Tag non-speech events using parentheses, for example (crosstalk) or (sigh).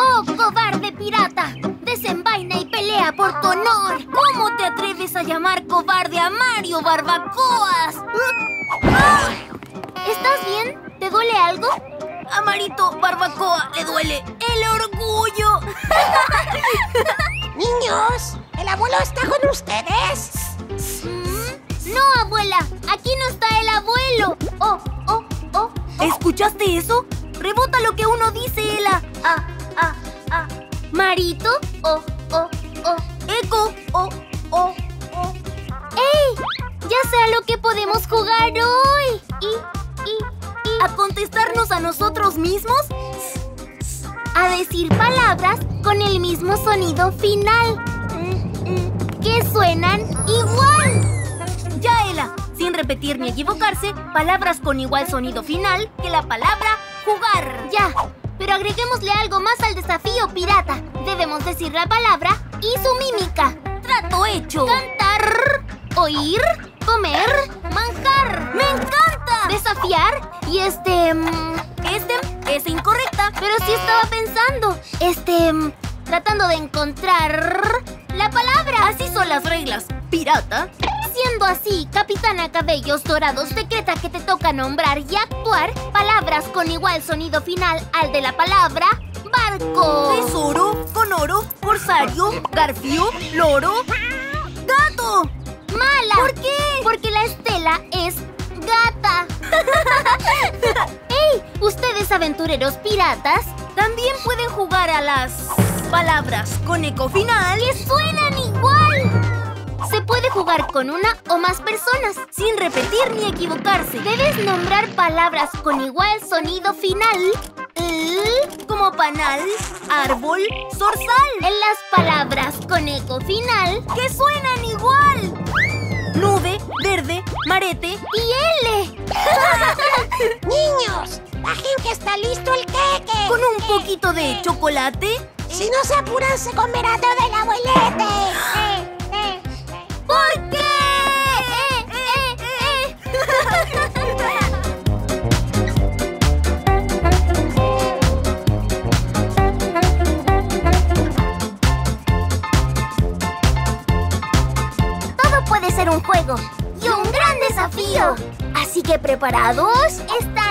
¡Oh, cobarde pirata! Desenvaina y pelea por tu honor. ¿Cómo te atreves a llamar cobarde a Mario Barbacoas? ¿Estás bien? ¿Te duele algo? A Marito Barbacoa le duele el orgullo. (laughs) Niños, ¿el abuelo está con ustedes? Mm, No, abuela. Aquí no está el abuelo. Oh, oh, oh. ¿Escuchaste eso? Rebota lo que uno dice, Ela. Ah, Marito. Oh, oh, oh. Eco. Oh, oh, oh. ¡Ey! Ya sé a lo que podemos jugar hoy. Y, y, y. ¿A contestarnos a nosotros mismos? A decir palabras con el mismo sonido final. Que suenan igual. Ya, Ela. Sin repetir ni equivocarse, palabras con igual sonido final que la palabra jugar. Ya. Pero agreguémosle algo más al desafío pirata. Debemos decir la palabra y su mímica. Trato hecho. Cantar, oír, comer, manjar. ¡Me encanta! Desafiar y este... mm, Este es incorrecta, pero sí estaba pensando. Este... mm, Tratando de encontrar la palabra. Así son las reglas. Pirata. Siendo así, Capitana Cabellos Dorados decreta que te toca nombrar y actuar palabras con igual sonido final al de la palabra barco. Tesoro, conoro, corsario, garfio, loro, gato. Mala. ¿Por qué? Porque la estela es gata. (laughs) ¡Ey! Ustedes aventureros piratas también pueden jugar a las palabras con eco final que suenan igual. Se puede jugar con una o más personas, sin repetir ni equivocarse. Debes nombrar palabras con igual sonido final. L, como panal, árbol, zorzal. En las palabras con eco final que suenan igual. Nube, verde, marete y L. (laughs) Niños, bajen que está listo el queque. Con un poquito de chocolate. Si no se apuran, se comerá todo el abuelete. (gasps) un juego y un gran desafío. Así que preparados, ¿están